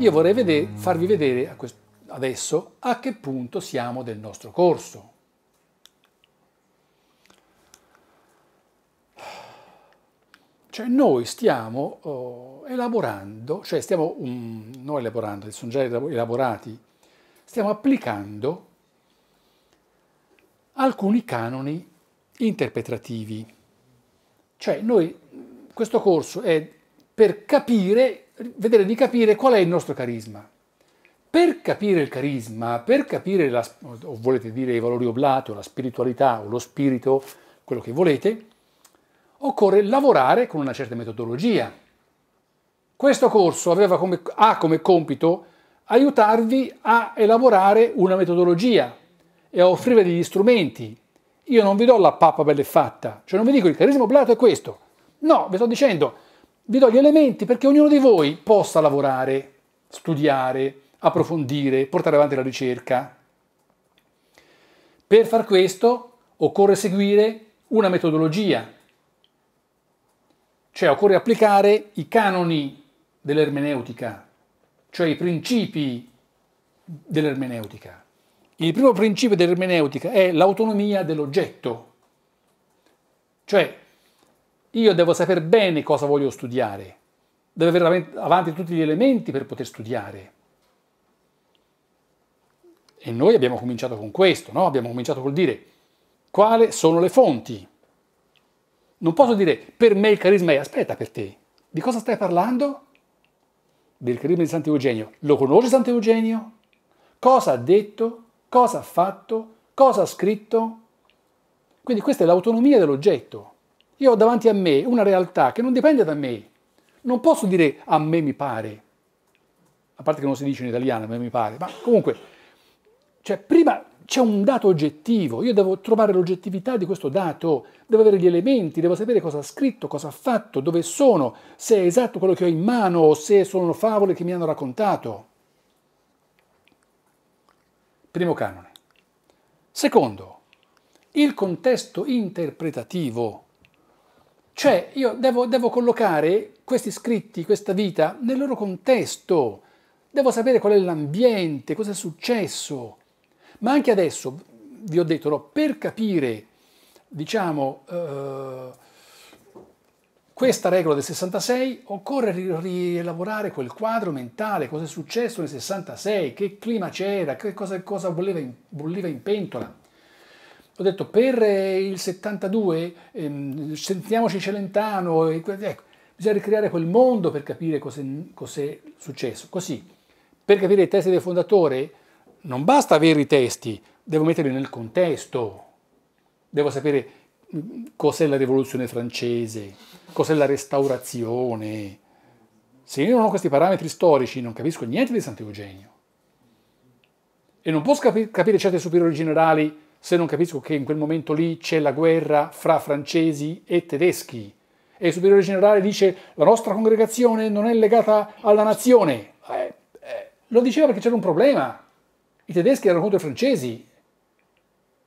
Io vorrei vedere, farvi vedere adesso a che punto siamo del nostro corso. Cioè noi stiamo oh, elaborando, cioè stiamo, um, non elaborando, sono già elaborati, stiamo applicando alcuni canoni interpretativi. Cioè noi, questo corso è per capire vedere di capire qual è il nostro carisma. Per capire il carisma, per capire, la, o volete dire i valori oblati, o la spiritualità, o lo spirito, quello che volete, occorre lavorare con una certa metodologia. Questo corso come, ha come compito aiutarvi a elaborare una metodologia e a offrire degli strumenti. Io non vi do la pappa bella e fatta, cioè non vi dico il carisma oblato è questo. No, vi sto dicendo vi do gli elementi perché ognuno di voi possa lavorare, studiare, approfondire, portare avanti la ricerca. Per far questo occorre seguire una metodologia, cioè occorre applicare i canoni dell'ermeneutica, cioè i principi dell'ermeneutica. Il primo principio dell'ermeneutica è l'autonomia dell'oggetto, cioè io devo sapere bene cosa voglio studiare, devo avere avanti tutti gli elementi per poter studiare. E noi abbiamo cominciato con questo, no? abbiamo cominciato col dire quali sono le fonti. Non posso dire per me il carisma è, aspetta per te, di cosa stai parlando? Del carisma di Sant'Eugenio. Lo conosci Sant'Eugenio? Cosa ha detto? Cosa ha fatto? Cosa ha scritto? Quindi questa è l'autonomia dell'oggetto. Io ho davanti a me una realtà che non dipende da me. Non posso dire a me mi pare, a parte che non si dice in italiano a me mi pare, ma comunque, cioè prima c'è un dato oggettivo, io devo trovare l'oggettività di questo dato, devo avere gli elementi, devo sapere cosa ha scritto, cosa ha fatto, dove sono, se è esatto quello che ho in mano o se sono favole che mi hanno raccontato. Primo canone. Secondo, il contesto interpretativo cioè io devo, devo collocare questi scritti, questa vita, nel loro contesto. Devo sapere qual è l'ambiente, cosa è successo. Ma anche adesso, vi ho detto, no, per capire, diciamo, eh, questa regola del 66, occorre rielaborare quel quadro mentale, cosa è successo nel 66, che clima c'era, che cosa, cosa bolliva, in, bolliva in pentola ho detto per eh, il 72 ehm, sentiamoci Celentano, ecco, bisogna ricreare quel mondo per capire cos'è, cos'è successo. Così, per capire i testi del fondatore, non basta avere i testi, devo metterli nel contesto, devo sapere mm, cos'è la rivoluzione francese, cos'è la restaurazione. Se io non ho questi parametri storici non capisco niente di Sant'Eugenio. E non posso capire certi superiori generali se non capisco che in quel momento lì c'è la guerra fra francesi e tedeschi. E il superiore generale dice la nostra congregazione non è legata alla nazione. Eh, eh, lo diceva perché c'era un problema. I tedeschi erano contro i francesi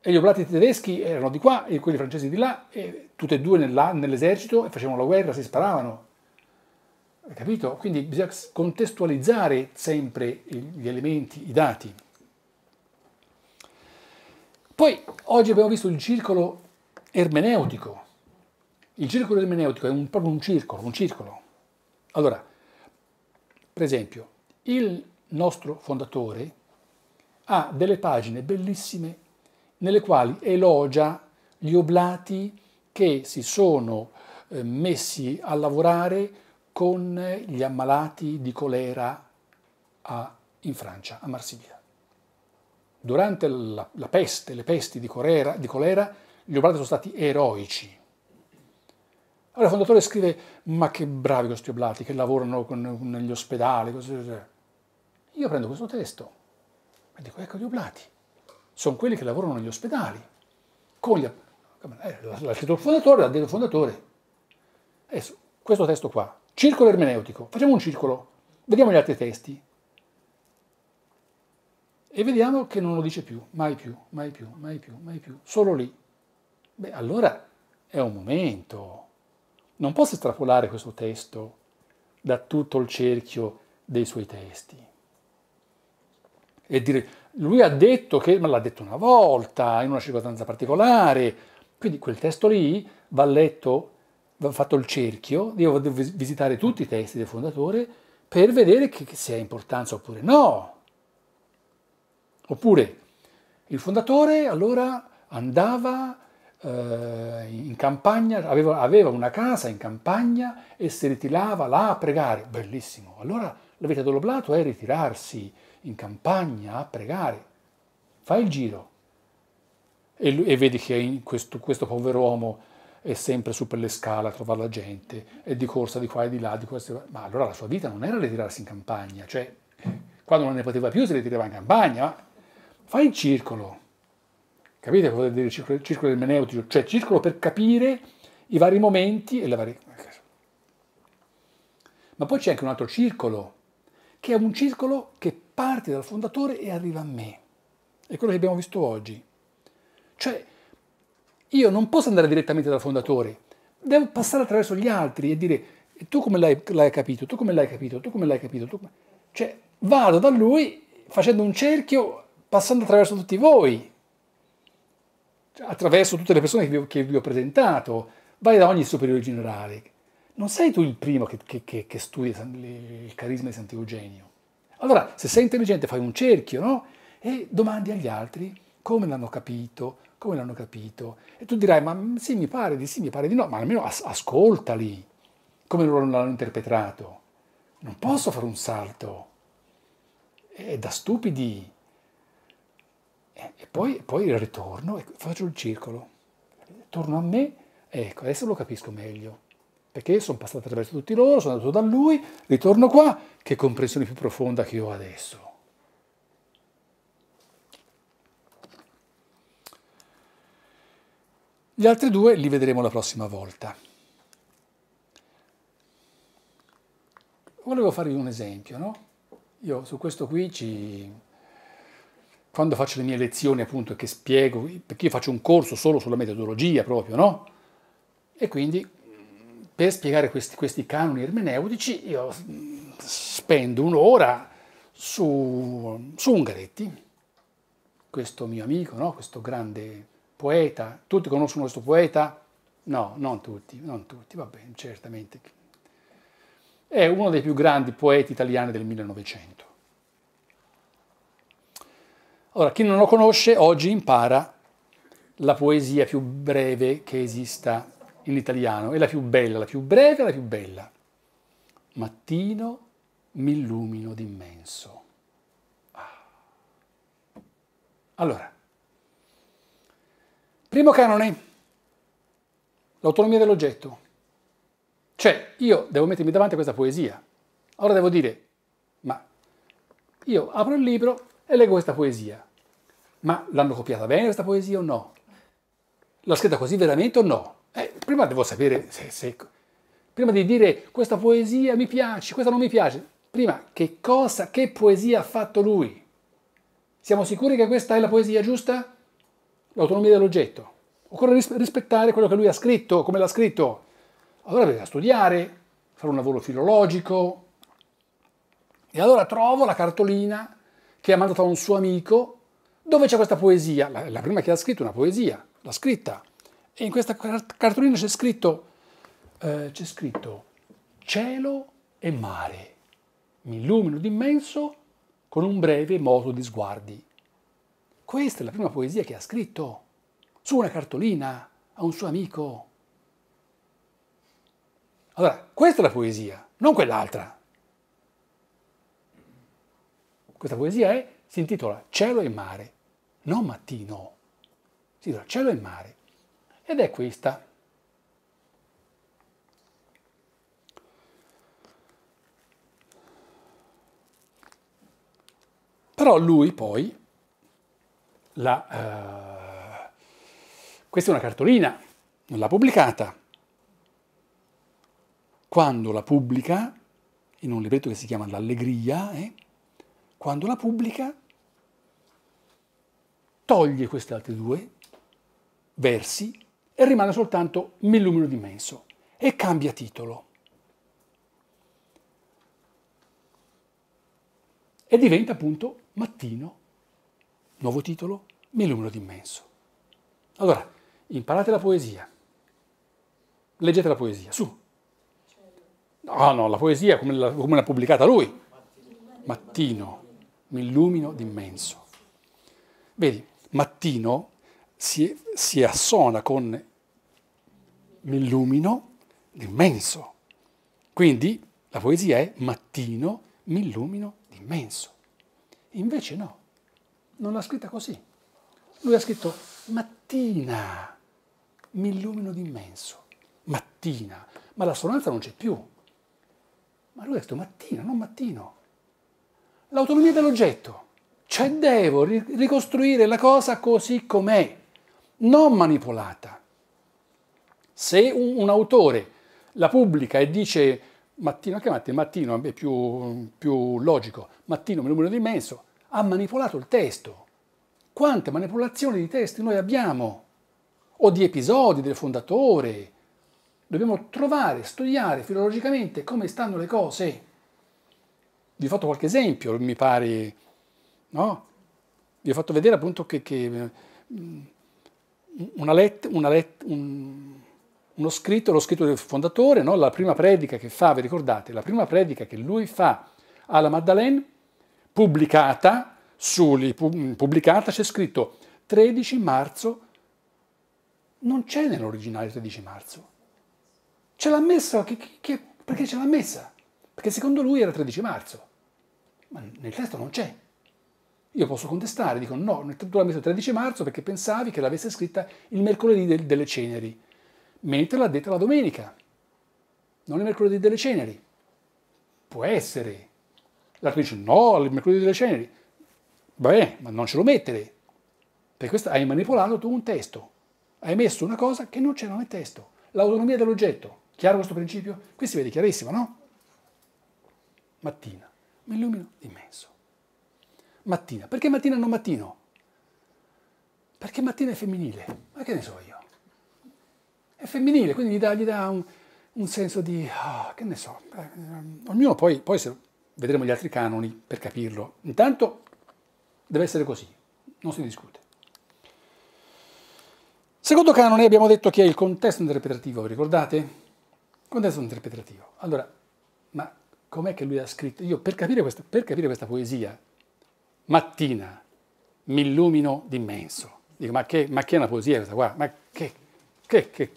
e gli oblati tedeschi erano di qua e quelli francesi di là, e tutte e due nell'esercito e facevano la guerra, si sparavano. Hai capito? Quindi bisogna contestualizzare sempre gli elementi, i dati. Poi oggi abbiamo visto il circolo ermeneutico. Il circolo ermeneutico è un, proprio un circolo, un circolo. Allora, per esempio, il nostro fondatore ha delle pagine bellissime nelle quali elogia gli oblati che si sono eh, messi a lavorare con gli ammalati di colera a, in Francia, a Marsiglia durante la, la peste, le pesti di colera, di colera, gli oblati sono stati eroici. Allora il fondatore scrive, ma che bravi questi oblati che lavorano con, negli ospedali. Così, così. Io prendo questo testo e dico, ecco gli oblati, sono quelli che lavorano negli ospedali. Con gli, eh, il fondatore, l'ha detto il fondatore. Adesso, questo testo qua, circolo ermeneutico, facciamo un circolo, vediamo gli altri testi e vediamo che non lo dice più, mai più, mai più, mai più, mai più, solo lì. Beh, allora è un momento. Non posso estrapolare questo testo da tutto il cerchio dei suoi testi. E dire, lui ha detto che, ma l'ha detto una volta, in una circostanza particolare, quindi quel testo lì va letto, va fatto il cerchio, devo visitare tutti i testi del fondatore per vedere che, che se ha importanza oppure no. Oppure il fondatore allora andava eh, in campagna, aveva, aveva, una casa in campagna e si ritirava là a pregare. Bellissimo. Allora la vita dell'oblato è ritirarsi in campagna a pregare. Fai il giro. E, e vedi che questo, questo povero uomo è sempre su per le scale a trovare la gente, è di corsa di qua e di là, di questo, ma allora la sua vita non era ritirarsi in campagna, cioè quando non ne poteva più si ritirava in campagna, fai il circolo, capite cosa vuol dire circolo, circolo ermeneutico? Cioè circolo per capire i vari momenti e le varie... Ma poi c'è anche un altro circolo, che è un circolo che parte dal fondatore e arriva a me. È quello che abbiamo visto oggi. Cioè, io non posso andare direttamente dal fondatore, devo passare attraverso gli altri e dire, tu come l'hai, capito, tu come l'hai capito, tu come l'hai capito, tu come... Cioè, vado da lui facendo un cerchio, passando attraverso tutti voi, cioè, attraverso tutte le persone che vi, ho, che vi, ho presentato, vai da ogni superiore generale. Non sei tu il primo che, che, che, che studia il carisma di Sant'Eugenio. Allora, se sei intelligente, fai un cerchio, no? E domandi agli altri come l'hanno capito, come l'hanno capito. E tu dirai, ma sì, mi pare di sì, mi pare di no, ma almeno as- ascoltali, come loro l'hanno interpretato. Non posso fare un salto. È da stupidi. E poi, poi ritorno e faccio il circolo. Torno a me, ecco, adesso lo capisco meglio. Perché sono passato attraverso tutti loro, sono andato da lui, ritorno qua, che comprensione più profonda che ho adesso. Gli altri due li vedremo la prossima volta. Volevo farvi un esempio, no? Io su questo qui ci... Quando faccio le mie lezioni, appunto, che spiego, perché io faccio un corso solo sulla metodologia proprio, no? E quindi per spiegare questi, questi canoni ermeneutici io spendo un'ora su, su Ungaretti, questo mio amico, no? questo grande poeta, tutti conoscono questo poeta? No, non tutti, non tutti, va bene, certamente. È uno dei più grandi poeti italiani del 1900. Allora, chi non lo conosce oggi impara la poesia più breve che esista in italiano, è la più bella, la più breve la più bella. Mattino mi illumino d'immenso. Ah. Allora, Primo canone, l'autonomia dell'oggetto. Cioè, io devo mettermi davanti a questa poesia. Ora devo dire, ma io apro il libro e leggo questa poesia. Ma l'hanno copiata bene questa poesia o no? L'ho scritta così veramente o no? Eh, prima devo sapere se, se, Prima di dire questa poesia mi piace, questa non mi piace, prima che cosa, che poesia ha fatto lui? Siamo sicuri che questa è la poesia giusta? l'autonomia dell'oggetto. Occorre rispettare quello che lui ha scritto, come l'ha scritto. Allora bisogna studiare, fare un lavoro filologico. E allora trovo la cartolina che ha mandato a un suo amico dove c'è questa poesia. La, la prima che ha scritto è una poesia, l'ha scritta. E in questa cartolina c'è scritto, eh, c'è scritto cielo e mare. Mi illumino d'immenso con un breve moto di sguardi. Questa è la prima poesia che ha scritto su una cartolina a un suo amico. Allora, questa è la poesia, non quell'altra. Questa poesia è, si intitola Cielo e mare, non mattino. Si intitola Cielo e mare. Ed è questa. Però lui poi la, uh, questa è una cartolina, non l'ha pubblicata. quando la pubblica, in un libretto che si chiama L'Allegria, eh, quando la pubblica toglie questi altri due versi e rimane soltanto Millumino d'immenso e cambia titolo. E diventa appunto Mattino, nuovo titolo, Millumino d'immenso. Allora, imparate la poesia, leggete la poesia, su. No, no, la poesia come l'ha, come l'ha pubblicata lui. Mattino, Millumino d'immenso. Vedi, Mattino si, si assona con Millumino d'immenso. Quindi la poesia è Mattino, Millumino d'immenso. Invece no, non l'ha scritta così. Lui ha scritto mattina, mi illumino d'immenso. Mattina, ma l'assonanza non c'è più. Ma lui ha detto mattina, non mattino. L'autonomia dell'oggetto. Cioè devo ricostruire la cosa così com'è, non manipolata. Se un, un autore la pubblica e dice mattino, che mattino, mattino è più, più logico, mattino, mi illumino d'immenso, ha manipolato il testo. Quante manipolazioni di testi noi abbiamo, o di episodi del fondatore. Dobbiamo trovare, studiare filologicamente come stanno le cose. Vi ho fatto qualche esempio, mi pare, no? Vi ho fatto vedere appunto che, che mm, una let, una let, un, uno scritto, lo scritto del fondatore, no? la prima predica che fa, vi ricordate, la prima predica che lui fa alla Maddalene, pubblicata, Suli, pubblicata, c'è scritto 13 marzo, non c'è nell'originale 13 marzo. Ce l'ha messa, che, che, perché ce l'ha messa? Perché secondo lui era 13 marzo, ma nel testo non c'è. Io posso contestare, dico no, tu l'hai messo 13 marzo perché pensavi che l'avesse scritta il mercoledì del, delle ceneri, mentre l'ha detta la domenica, non il mercoledì delle ceneri. Può essere. L'altro dice no, il mercoledì delle ceneri. Beh, ma non ce lo mettere, perché questo hai manipolato tu un testo, hai messo una cosa che non c'era nel testo. L'autonomia dell'oggetto, chiaro questo principio? Qui si vede chiarissimo, no? Mattina, mi illumino immenso. Mattina, perché mattina non mattino? Perché mattina è femminile, ma che ne so io? È femminile, quindi gli dà, gli dà un, un, senso di, oh, che ne so, eh, ognuno poi, poi se vedremo gli altri canoni per capirlo. Intanto Deve essere così, non si discute. Secondo canone abbiamo detto che è il contesto interpretativo, vi ricordate? Contesto interpretativo. Allora, ma com'è che lui ha scritto? Io per capire questa, per capire questa poesia, mattina mi illumino d'immenso. Dico, ma che, ma che è una poesia questa qua? Ma che, che, che,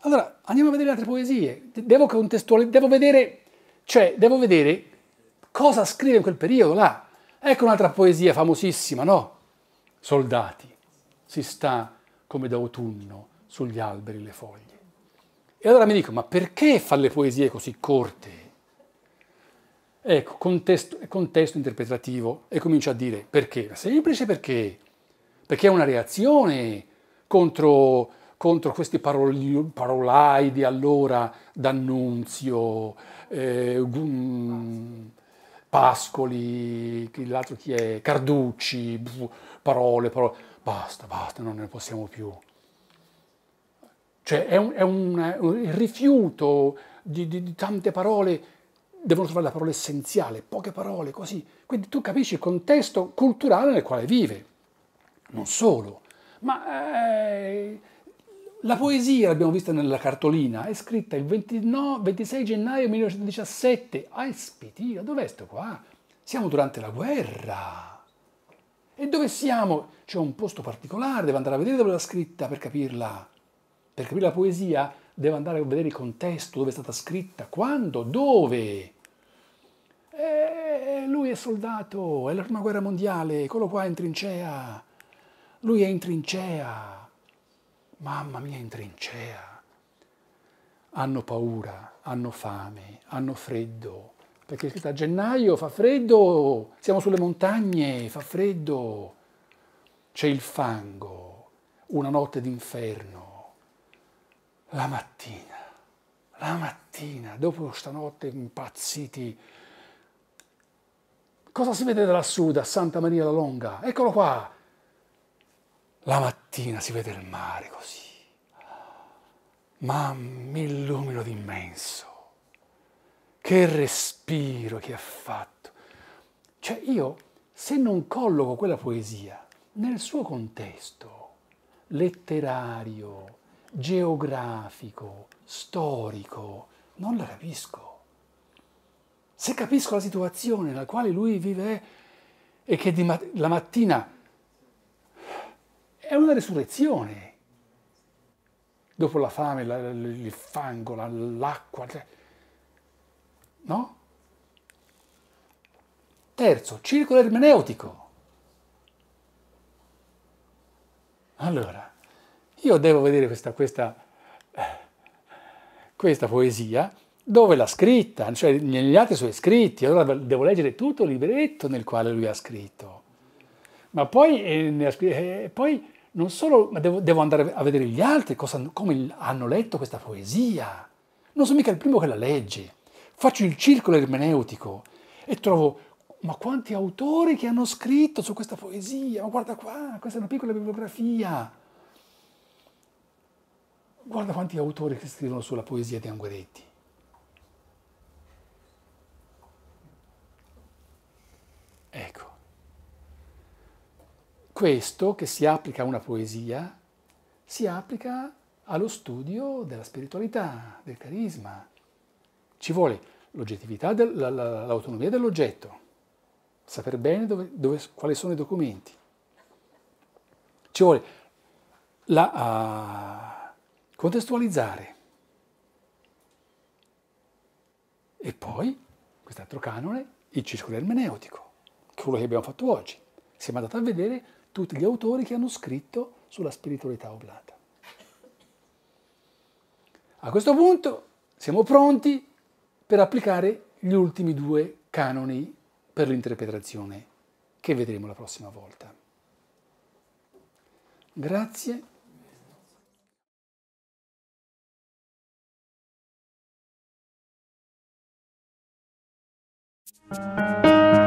allora, andiamo a vedere altre poesie. Devo contestualizzare, devo vedere, cioè, devo vedere cosa scrive in quel periodo là. Ecco un'altra poesia famosissima, no? Soldati, si sta come d'autunno sugli alberi le foglie. E allora mi dico, ma perché fa le poesie così corte? Ecco, contesto, contesto interpretativo e comincio a dire perché? Semplice perché? Perché è una reazione contro, contro questi paroli, parolai di allora d'annunzio, eh, Pascoli, l'altro chi è, Carducci, parole, parole, basta, basta, non ne possiamo più. Cioè è un, è un, un rifiuto di, di, di, tante parole, devono trovare la parola essenziale, poche parole, così. Quindi tu capisci il contesto culturale nel quale vive. Non solo, ma eh, la poesia, l'abbiamo vista nella cartolina, è scritta il 29, 26 gennaio 1917. Ah, spitino, dov'è sto qua? Siamo durante la guerra. E dove siamo? C'è un posto particolare, devo andare a vedere dove l'ha scritta per capirla. Per capire la poesia devo andare a vedere il contesto, dove è stata scritta, quando, dove. E lui è soldato, è la prima guerra mondiale, quello qua è in trincea. Lui è in trincea mamma mia, in trincea. Hanno paura, hanno fame, hanno freddo, perché a gennaio fa freddo, siamo sulle montagne, fa freddo, c'è il fango, una notte d'inferno, la mattina, La mattina, dopo stanotte impazziti, cosa si vede da lassù, da Santa Maria la Longa? Eccolo qua! La mattina si vede il mare così. Ma mi illumino d'immenso. Che respiro che ha fatto. Cioè io, se non colloco quella poesia nel suo contesto letterario, geografico, storico, non la capisco. Se capisco la situazione nella quale lui vive e che mat- la mattina è una resurrezione, dopo la fame, la, il fango, la, l'acqua, cioè, no? Terzo, circolo ermeneutico. Allora, io devo vedere questa, questa, questa poesia dove l'ha scritta, cioè negli altri suoi scritti, allora devo leggere tutto il libretto nel quale lui ha scritto. Ma poi, eh, eh, poi non solo, ma devo, devo, andare a vedere gli altri cosa, come hanno letto questa poesia. Non sono mica il primo che la legge. Faccio il circolo ermeneutico e trovo ma quanti autori che hanno scritto su questa poesia, ma guarda qua, questa è una piccola bibliografia. Guarda quanti autori che scrivono sulla poesia di Angueretti. Ecco, questo che si applica a una poesia, si applica allo studio della spiritualità, del carisma. Ci vuole l'oggettività, l'autonomia dell'oggetto, saper bene dove, dove, quali sono i documenti. Ci vuole la, uh, contestualizzare. E poi, quest'altro canone, il circolo ermeneutico, quello che abbiamo fatto oggi. Siamo andati a vedere tutti gli autori che hanno scritto sulla spiritualità oblata. A questo punto siamo pronti per applicare gli ultimi due canoni per l'interpretazione che vedremo la prossima volta. Grazie. Thank